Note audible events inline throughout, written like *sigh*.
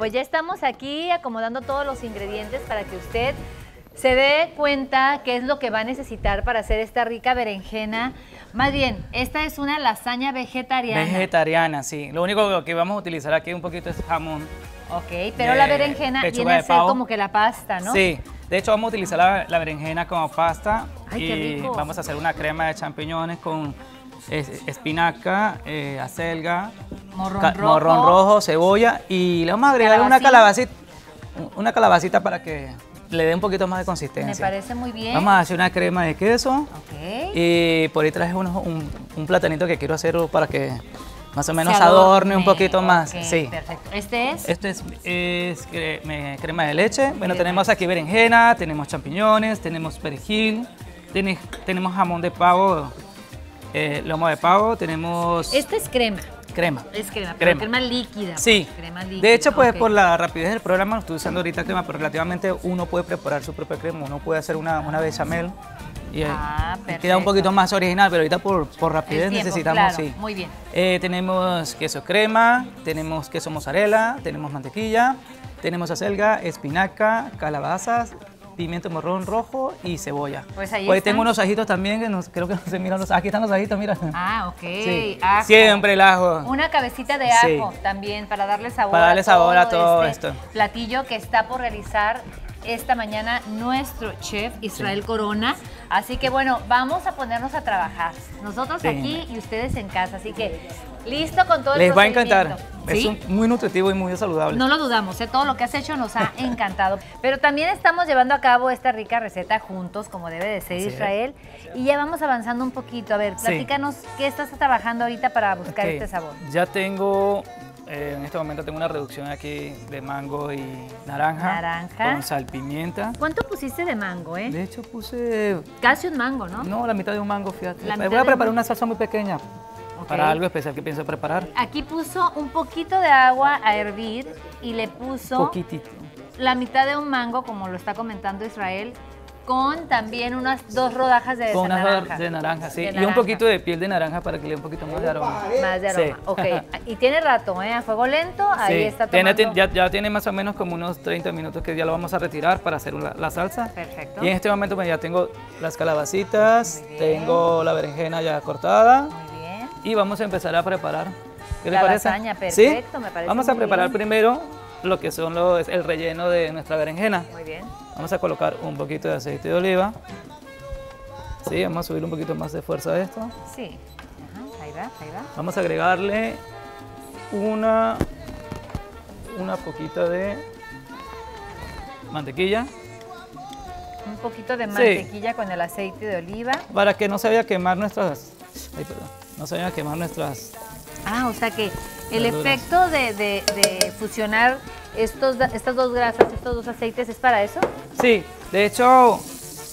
Pues ya estamos aquí acomodando todos los ingredientes para que usted se dé cuenta qué es lo que va a necesitar para hacer esta rica berenjena. Más bien, esta es una lasaña vegetariana. Vegetariana, sí. Lo único que vamos a utilizar aquí un poquito es jamón. Ok, pero la berenjena viene a ser como que la pasta, ¿no? Sí. De hecho, vamos a utilizar la, berenjena como pasta y vamos a hacer una crema de champiñones con espinaca, eh, acelga, morrón rojo. cebolla y le vamos a agregar una calabacita, una calabacita para que le dé un poquito más de consistencia. Me parece muy bien. Vamos a hacer una crema de queso. Y por ahí traje un, un, platanito que quiero hacer para que más o menos adorne, un poquito más. Sí. Perfecto. ¿Este es? Este es, crema de leche. Bueno, tenemos aquí berenjena, tenemos champiñones, tenemos perejil, tenemos jamón de pavo, eh, lomo de pavo, tenemos... Esta es crema. Crema. Es crema, crema, crema líquida. Pues, sí. Crema líquida. De hecho, pues por la rapidez del programa, estoy usando ahorita crema, pero relativamente uno puede preparar su propia crema, uno puede hacer una, una bechamel y, ah, queda un poquito más original, pero ahorita por, por rapidez necesitamos, sí. Muy bien. Eh, tenemos queso crema, tenemos queso mozzarella, tenemos mantequilla, tenemos acelga, espinaca, calabazas, pimiento morrón rojo y cebolla. Pues ahí pues tengo unos ajitos también, que creo que no se miran los Aquí están los ajitos, mira. Ah, ok. Sí. Siempre el ajo. Una cabecita de ajo también para darle sabor. Para darle sabor a todo, este esto. Platillo que está por realizar esta mañana nuestro chef Israel Corona. Así que bueno, vamos a ponernos a trabajar. Nosotros aquí y ustedes en casa. Así que listo con todo el Les va a encantar. Es muy nutritivo y muy saludable. No lo dudamos, ¿eh? todo lo que has hecho nos ha *laughs* encantado. Pero también estamos llevando a cabo esta rica receta juntos, como debe de ser Israel. Y ya vamos avanzando un poquito. A ver, platícanos qué estás trabajando ahorita para buscar este sabor. Ya tengo eh, en este momento tengo una reducción aquí de mango y naranja. Naranja. Con salpimienta. ¿Cuánto pusiste de mango, eh? De hecho puse... Casi un mango, ¿no? No, la mitad de un mango, fíjate. Voy a preparar una salsa muy pequeña. Para algo especial que pienso preparar. Aquí puso un poquito de agua a hervir y le puso... Poquitito. La mitad de un mango, como lo está comentando Israel, con también unas dos rodajas de, con unas de naranja, sí. y un poquito de piel de naranja para que le dé un poquito más de aroma. Más de aroma, ok. *laughs* y tiene rato, ¿eh? A fuego lento, ahí está tomando. Tiene, ya, ya, tiene más o menos como unos 30 minutos que ya lo vamos a retirar para hacer la, salsa. Perfecto. Y en este momento pues, ya tengo las calabacitas, tengo la berenjena ya cortada. Muy. Y vamos a empezar a preparar. ¿Qué la parece? Lasaña, perfecto, me parece Vamos a preparar primero lo que son los, el relleno de nuestra berenjena. Muy bien. Vamos a colocar un poquito de aceite de oliva. Sí, vamos a subir un poquito más de fuerza a esto. Sí. ahí va, ahí va. Vamos a agregarle una, una poquita de mantequilla. Un poquito de mantequilla con el aceite de oliva. Para que no se vaya a quemar nuestras... Ay, perdón. No se vaya a quemar nuestras... Ah, o sea que el efecto de, fusionar estos, estas dos grasas, estos dos aceites, ¿es para eso? Sí, de hecho,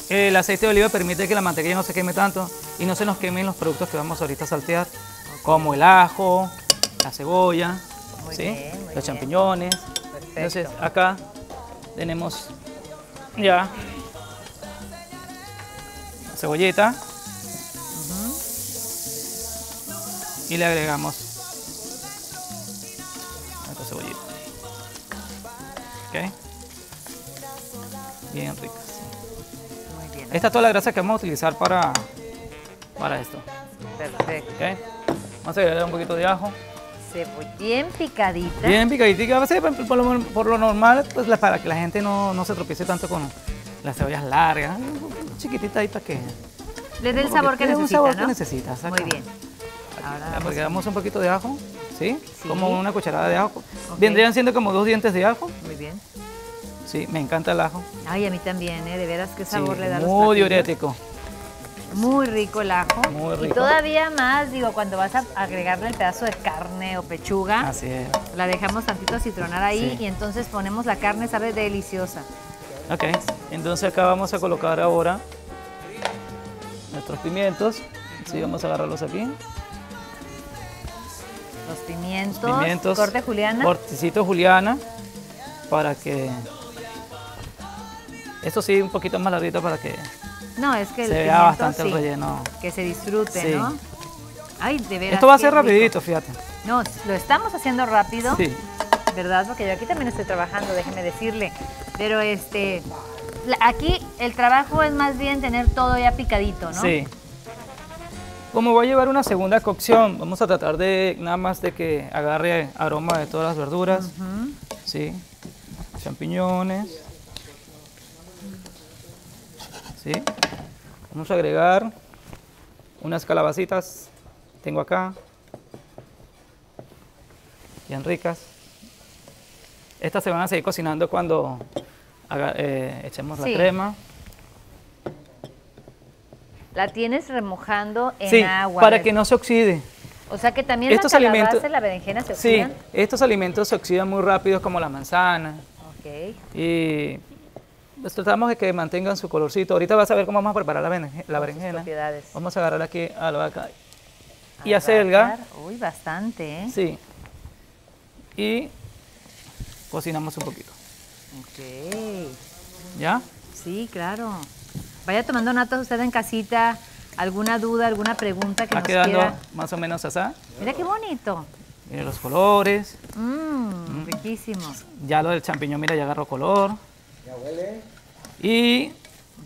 el aceite de oliva permite que la mantequilla no se queme tanto y no se nos quemen los productos que vamos ahorita a saltear, como el ajo, la cebolla, los champiñones. Entonces, acá tenemos ya cebolleta y le agregamos cebollita. ¿Ok? Bien ricas. Muy bien. Esta es toda la grasa que vamos a utilizar para, para esto. Perfecto. Vamos a agregar un poquito de ajo. bien picadita. Bien picadita. Por, por, lo, por lo normal, pues para que la gente no, no se tropiece tanto con las cebollas largas. Chiquitita ahí para que... Le dé el sabor que necesita, un sabor que necesita. Muy bien. Ahora porque damos un poquito de ajo. ¿sí? Como una cucharada de ajo. Vendrían siendo como dos dientes de ajo. Muy bien. Sí, me encanta el ajo. Ay, a mí también, ¿eh? De veras, qué sabor le da Muy diurético. Muy rico el ajo. Muy rico. Y todavía más, digo, cuando vas a agregarle el pedazo de carne o pechuga. Así es. La dejamos tantito citronar ahí y entonces ponemos la carne, sabe deliciosa. Ok, entonces acá vamos a colocar ahora nuestros pimientos. Sí, vamos a agarrarlos aquí. Pimientos. Corte juliana. Cortecito juliana. Para que... Esto sí, un poquito más larguito para que... No, es que se vea bastante el relleno. Que se disfrute, ¿no? Ay, de veras. Esto va a ser rapidito, fíjate. No, lo estamos haciendo rápido. Sí. ¿verdad? Porque yo aquí también estoy trabajando, déjeme decirle. Pero este, aquí el trabajo es más bien tener todo ya picadito, ¿no? Sí. Como voy a llevar una segunda cocción, vamos a tratar de nada más de que agarre aroma de todas las verduras. Sí. Champiñones. Sí. Vamos a agregar unas calabacitas. Tengo acá. Bien ricas. Estas se van a seguir cocinando cuando eh, echemos la crema. La tienes remojando en sí, agua. para que no se oxide. O sea que también estos la alimentos, la berenjena se oxidan. Sí, estos alimentos se oxidan muy rápido como la manzana. Ok. Y pues, tratamos de que mantengan su colorcito. Ahorita vas a ver cómo vamos a preparar la, berenjena. Vamos a agarrar aquí a la vaca y a selga. Uy, bastante, ¿eh? Sí. Y cocinamos un poquito. Ok. ¿Ya? Sí, claro. Vaya tomando notas usted en casita. ¿Alguna duda, alguna pregunta que Va nos quedando más o menos así. Mira qué bonito. Mira los colores. Mmm, riquísimos. Ya lo del champiñón, mira, ya agarró color. Ya huele. Y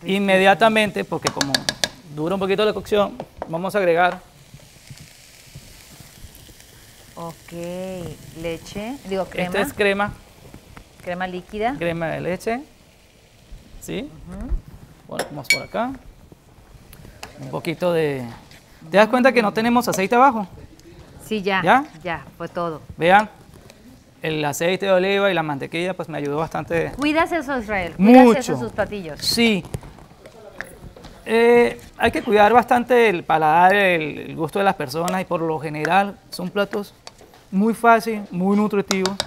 inmediatamente, porque como dura un poquito la cocción, vamos a agregar. Ok, leche, digo crema. Esta es crema. Crema líquida. Crema de leche. ¿Sí? Ponemos por acá. Un poquito de... ¿Te das cuenta que no tenemos aceite abajo? Sí, ya. ¿Ya? Ya, fue todo. Vean, el aceite de oliva y la mantequilla pues me ayudó bastante. ¿Cuidas eso, Israel? ¿Cuidas Mucho. eso, sus platillos? Sí. Eh, hay que cuidar bastante el paladar, el, gusto de las personas y por lo general son platos muy fáciles, muy nutritivos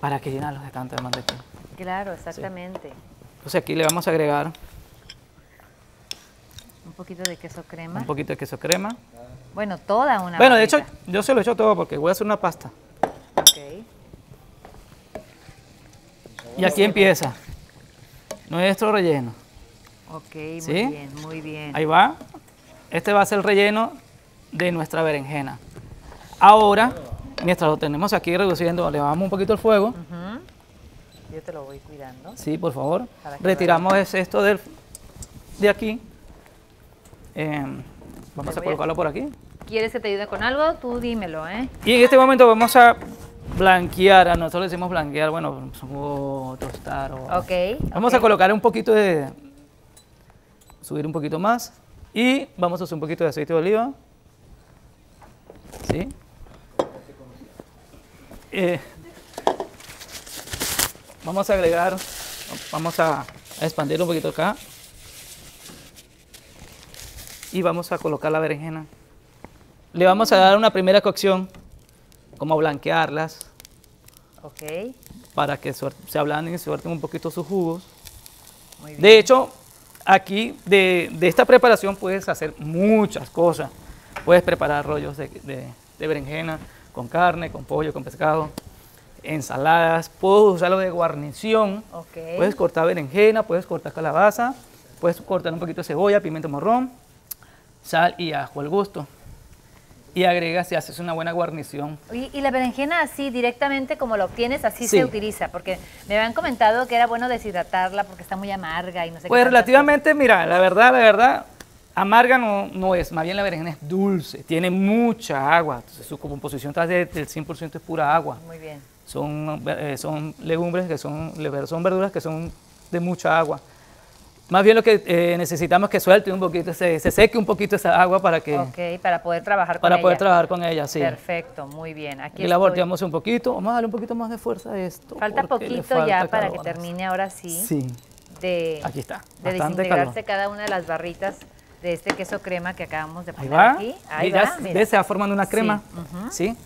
para que llenarlos de tanta mantequilla. Claro, exactamente. Entonces aquí le vamos a agregar un poquito de queso crema. Un poquito de queso crema. Bueno, toda una. Bueno, de hecho, yo se lo echo todo porque voy a hacer una pasta. Ok. Y aquí empieza nuestro relleno. Ok, muy bien, muy bien. Ahí va. Este va a ser el relleno de nuestra berenjena. Ahora, mientras lo tenemos aquí reduciendo, le bajamos un poquito el fuego. Yo te lo voy cuidando. Sí, por favor. Retiramos esto del, de aquí. Em, vamos a colocarlo por aquí. ¿Quieres que te ayude con algo? Tú dímelo, ¿eh? Y en este momento vamos a blanquear, a nosotros le decimos blanquear, bueno, o tostar o... Ok. Vamos a colocar un poquito de... subir un poquito más y vamos a hacer un poquito de aceite de oliva. ¿Sí? Eh, vamos a agregar, vamos a expandir un poquito acá y vamos a colocar la berenjena. Le vamos a dar una primera cocción, como blanquearlas. Ok. Para que se ablanden y suelten un poquito sus jugos. De hecho, aquí de, esta preparación puedes hacer muchas cosas. Puedes preparar rollos de, de, berenjena con carne, con pollo, con pescado, ensaladas. Puedes usarlo de guarnición. Okay. Puedes cortar berenjena, puedes cortar calabaza, puedes cortar un poquito de cebolla, pimiento morrón, sal y ajo al gusto y agregas y haces una buena guarnición. Y, la berenjena así, directamente como la obtienes, así se utiliza, porque me habían comentado que era bueno deshidratarla porque está muy amarga y no sé pues relativamente, mira, la verdad, la verdad, amarga no, no es, más bien la berenjena es dulce, tiene mucha agua, entonces su composición está del 100% es pura agua. Muy bien. Son, eh, son legumbres que son, son verduras que son de mucha agua. Más bien lo que eh, necesitamos es que suelte un poquito, se, seque un poquito esa agua para que... Ok, para poder trabajar con ella. Para poder trabajar con ella, sí. Perfecto, muy bien. Aquí y la volteamos un poquito. Vamos a darle un poquito más de fuerza a esto. Falta poquito ya para que termine ahora sí. Sí. De, aquí está. De desintegrarse cada una de las barritas de este queso crema que acabamos de poner Ahí va. aquí. Ahí va, ya se va formando una crema. Sí.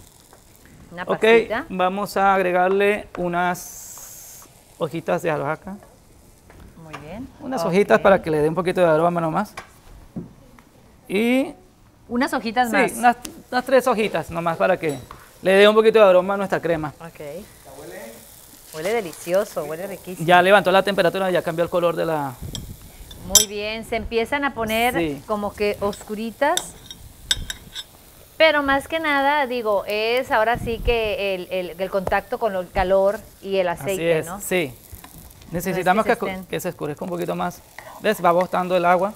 Una pastita. Ok, vamos a agregarle unas hojitas de albahaca. Unas hojitas para que le dé un poquito de aroma nomás. Y... ¿Unas hojitas más? Sí, unas, tres hojitas nomás para que le dé un poquito de aroma a nuestra crema. Ok. Huele delicioso, huele riquísimo. Ya levantó la temperatura, ya cambió el color de la... Muy bien, se empiezan a poner como que oscuritas. Pero más que nada, digo, es ahora sí que el, contacto con el calor y el aceite, Así es, Sí. Necesitamos que, se escurezca un poquito más. ¿Ves? Va botando el agua.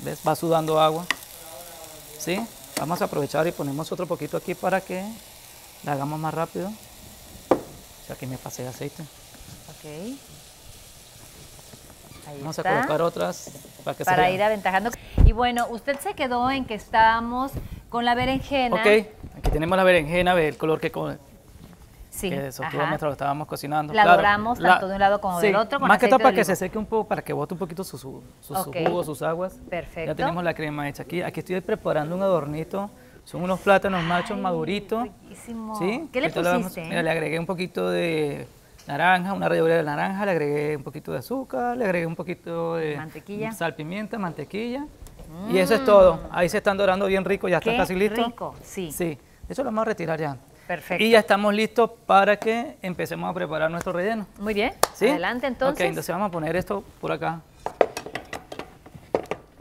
¿Ves? Va sudando agua. ¿Sí? Vamos a aprovechar y ponemos otro poquito aquí para que la hagamos más rápido. O aquí me pasé aceite. Ok. Vamos a colocar otras para, que para ir aventajando. Y bueno, usted se quedó en que estábamos con la berenjena. Ok, aquí tenemos la berenjena, ve el color que, Sí. Que eso mientras lo estábamos cocinando. La doramos tanto de un lado como del otro. más que todo para que se seque un poco, para que bote un poquito sus su, jugos, sus aguas. Perfecto. Ya tenemos la crema hecha aquí. Aquí estoy preparando un adornito. Son unos plátanos machos maduritos. Riquísimo. ¿Sí? ¿Qué le pusiste? mira, le agregué un poquito de naranja, una ralladura de naranja, le agregué un poquito de azúcar, le agregué un poquito de mantequilla. sal, pimienta, mantequilla. Y eso es todo. Ahí se están dorando bien rico, ya está casi listo. rico, sí. Sí. Eso lo vamos a retirar ya. Perfecto. Y ya estamos listos para que empecemos a preparar nuestro relleno. Muy bien. ¿Sí? Adelante entonces. Ok, entonces vamos a poner esto por acá.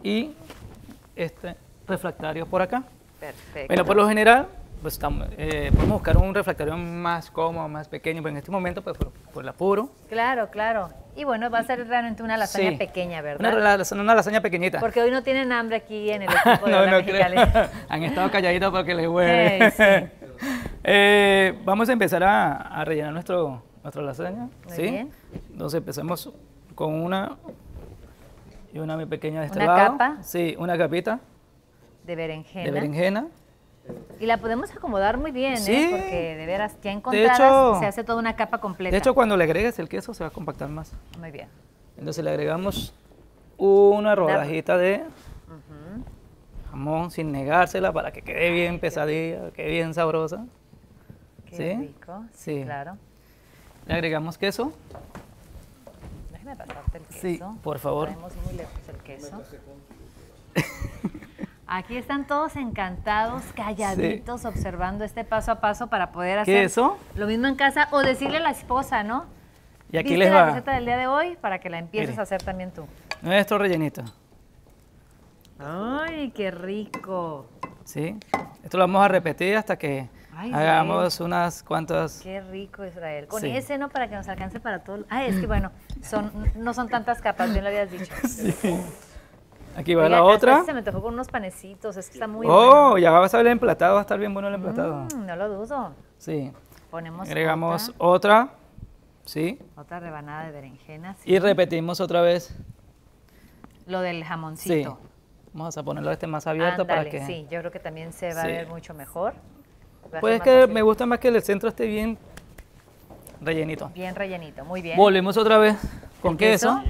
Y este refractario por acá. Perfecto. Bueno, por lo general, pues estamos, eh, podemos buscar un refractario más cómodo, más pequeño, pero en este momento, pues por, el apuro. Claro, claro. Y bueno, va a ser realmente una lasaña pequeña, ¿verdad? Una, una, lasaña pequeñita. Porque hoy no tienen hambre aquí en el *laughs* equipo de no, no *laughs* Han estado calladitos porque les huele. sí. *laughs* Eh, vamos a empezar a, rellenar nuestro, nuestra lasaña. ¿sí? Bien. Entonces empecemos con una y una muy pequeña de este ¿Una capa? Sí, una capita. De berenjena. De berenjena. Y la podemos acomodar muy bien, ¿eh? porque de veras, ya encontradas se hace toda una capa completa. De hecho, cuando le agregues el queso se va a compactar más. Muy bien. Entonces le agregamos una rodajita de jamón sin negársela para que quede bien pesadilla, quede bien sabrosa. Qué rico, sí, claro. Le agregamos queso. Déjame pasarte el queso. Sí, por favor. Traemos muy lejos el queso. *laughs* Aquí están todos encantados, calladitos, observando este paso a paso para poder hacer eso? lo mismo en casa o decirle a la esposa, ¿no? Y aquí les va. la receta del día de hoy para que la empieces a hacer también tú. Nuestro rellenito. ¡Ay, qué rico! Sí, esto lo vamos a repetir hasta que hagamos unas cuantas... Qué rico, Israel. Con ese, ¿no? Para que nos alcance para todo. Ah, es que bueno, son, no son tantas capas, bien lo habías dicho. *laughs* Sí. Aquí va la otra. Se me tocó con unos panecitos, es que está muy Oh, ya va a salir el emplatado, va a estar bien bueno el emplatado. Mm, no lo dudo. Sí. Ponemos Agregamos otra. Sí. Otra rebanada de berenjena. Y repetimos otra vez. Lo del jamoncito. Sí. Vamos a ponerlo este más abierto para que... Sí, yo creo que también se va a ver mucho mejor. Pues es que me gusta más que el centro esté bien rellenito. Bien rellenito, muy bien. Volvemos otra vez con queso.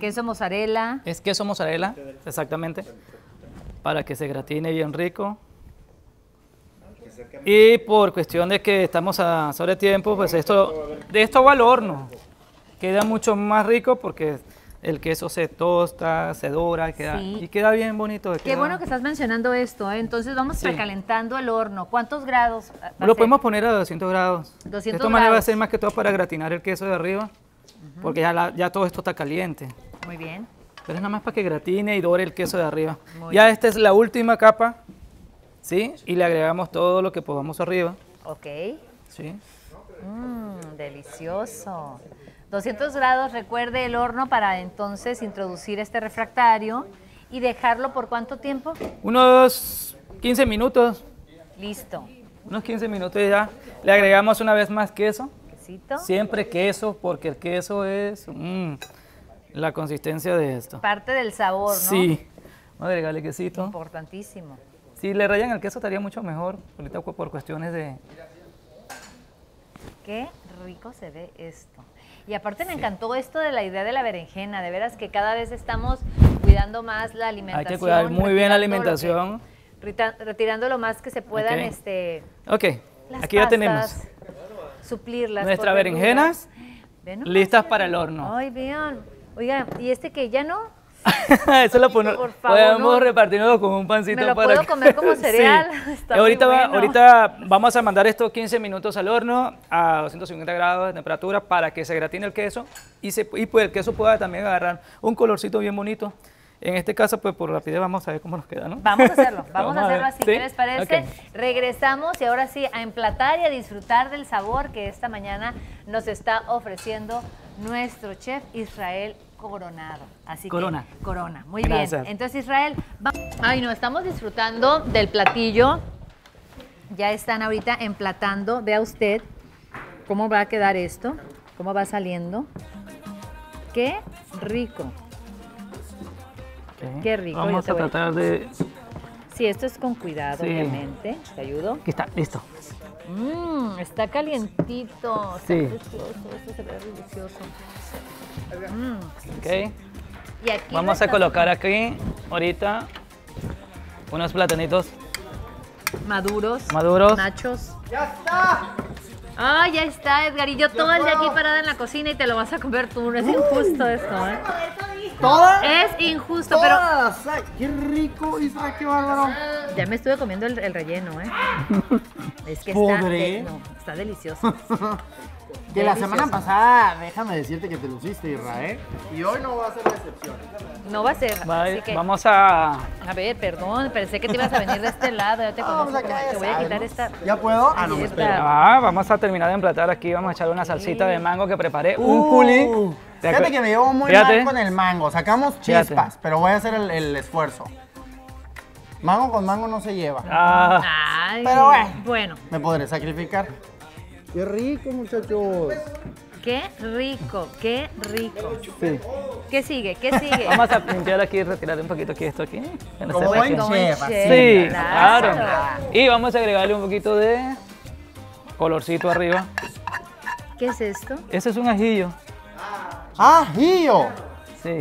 Queso mozzarella. Es queso mozzarella, exactamente, para que se gratine bien rico. Y por cuestión de que estamos a sobre tiempo, pues esto, de esto va al horno. Queda mucho más rico porque el queso se tosta, se dora queda, y queda bien bonito. Qué bueno que estás mencionando esto, ¿eh? entonces vamos recalentando el horno. ¿Cuántos grados? Lo podemos poner a 200 grados. 200 de esta manera va a ser más que todo para gratinar el queso de arriba, porque ya, ya todo esto está caliente. Muy bien. Pero es nada más para que gratine y dore el queso de arriba. ya esta es la última capa, ¿sí? Y le agregamos todo lo que podamos arriba. Ok. Sí. Mmm, delicioso. 200 grados, recuerde el horno para entonces introducir este refractario y dejarlo por cuánto tiempo? Unos 15 minutos. Listo. Unos 15 minutos ya. Le agregamos una vez más queso. Quesito. Siempre queso, porque el queso es... Mmm, la consistencia de esto. Parte del sabor, ¿no? Sí. Vamos a agregarle quesito. Importantísimo. Si le rayan el queso estaría mucho mejor, ahorita por cuestiones de... Qué rico se ve esto. Y aparte me encantó esto de la idea de la berenjena, de veras que cada vez estamos cuidando más la alimentación. Hay que cuidar muy bien la alimentación. retirando lo más que se puedan, este... Ok, aquí ya tenemos. Suplirlas. Nuestras berenjenas listas para el horno. Ay, bien. Oiga, ¿y este que ya no? *laughs* Eso lo podemos repartirlo con un pancito ¿Me lo puedo comer como *laughs* cereal? *laughs* ahorita, ahorita vamos a mandar estos 15 minutos al horno a 250 grados de temperatura para que se gratine el queso y, se, y pues el queso pueda también agarrar un colorcito bien bonito. En este caso, pues por rapidez vamos a ver cómo nos queda, ¿no? Vamos a hacerlo, vamos, a hacerlo así. ¿Sí? ¿Qué les parece? Ok. Regresamos y ahora sí a emplatar y a disfrutar del sabor que esta mañana nos está ofreciendo nuestro chef Israel Coronado. Así Corona. que Corona, muy Gracias. bien. Entonces Israel, va- ay no, estamos disfrutando del platillo. Ya están ahorita emplatando. Vea usted cómo va a quedar esto, cómo va saliendo. Qué rico. Qué rico, Vamos a tratar de... Sí, esto es con cuidado, Sí. obviamente. ¿Te ayudo? Aquí está, listo. Mmm, está calientito. Está Sí. precioso, esto se ve delicioso. Ok. Y aquí Vamos a colocar aquí, ahorita, unos platanitos maduros, maduros. nachos. ¡Ya está! Ah, ya está, Edgar. Y yo todo el día aquí parada en la cocina y te lo vas a comer tú. Es injusto esto, ¿eh? ¿Todas? Es injusto, pero. Ay, qué rico, Isra, qué bárbaro. ya me estuve comiendo el, el relleno, ¿eh? *laughs* Es que está, de- no, está delicioso. *laughs* Que la semana pasada, déjame decirte que te luciste, Isra, ¿eh? Y hoy no va a ser la excepción. No va a ser. Va- así que, Vamos a... A ver, perdón, pensé que te ibas a venir de este lado. Ya te *laughs* Vamos conozco. acá, ya te voy a quitar esta. ¿Ya puedo? Ah, no, me. Ah, vamos a terminar de emplatar aquí. Vamos a echar una salsita de mango que preparé. un Uh, culi. ¿Te Fíjate que me llevo muy Fíjate. mal con el mango. Sacamos Fíjate. chispas, pero voy a hacer el, el esfuerzo. Mango con mango no se lleva. Ah, Ay, Pero bueno. bueno, Me podré sacrificar. Qué rico, muchachos. qué rico, qué rico. sí. ¿Qué sigue? ¿Qué *laughs* sigue? Vamos a limpiar aquí, retirar un poquito aquí esto aquí. no Como buen chef, Sí, claro. claro. Y vamos a agregarle un poquito de colorcito arriba. ¿Qué es esto? Ese es un ajillo. ¡Ah, Gillo! Sí.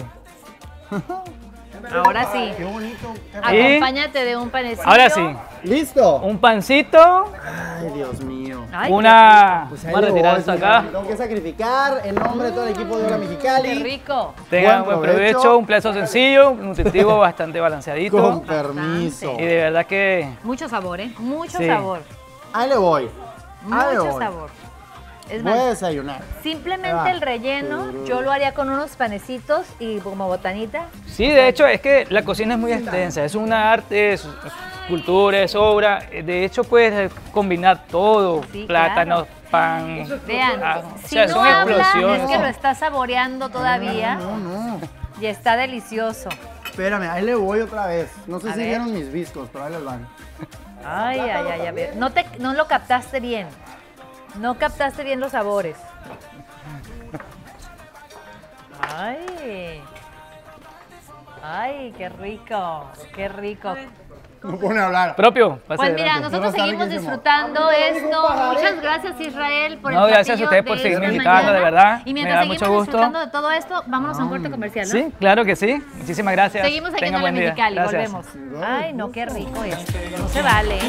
Ahora sí. Qué bonito. Y- Acompáñate de un panecillo. Ahora sí, ¿Listo? un pancito, Ay, Dios mío. Ay, una... Pues Vamos a retirar esto acá. Tengo que sacrificar en nombre de todo el equipo de Qué, Mexicali. qué rico. Tengan Buen buen provecho, provecho. un plato sencillo, nutritivo, *laughs* bastante balanceadito. Con permiso. Y de verdad que Mucho sabor, ¿eh? Mucho Sí. sabor. Ahí le voy. Ahí le Mucho voy. sabor. Es Voy a más, desayunar. simplemente va. el relleno yo lo haría con unos panecitos y como botanita. Sí, de hecho es que la cocina es muy extensa, es una arte, es es cultura, es obra. De hecho puedes combinar todo, Sí, plátanos, pan. Vean, ah, o si sea, no son explosiones. es que lo está saboreando todavía No, no. y está delicioso. Espérame, ahí le voy otra vez. No sé A si ver. vieron mis viscos, pero ahí les van. Ay, ay, ay, a ver. No, te, no lo captaste bien. No captaste bien los sabores. Ay. Ay, qué rico, qué rico. *laughs* No pone a hablar. Propio. Pues mira, adelante. nosotros seguimos mira, esto. Muchas gracias Israel por No, el gracias a ustedes por esta invitando, de verdad. Y Me mientras da seguimos mucho gusto. disfrutando de todo esto, vámonos a un corte comercial, ¿no? Sí, claro que sí. Muchísimas gracias. Seguimos aquí Tengan en la. Mexicali, volvemos. Ay, no, qué rico es. No se vale.